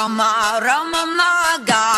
Rama, Rama Naga.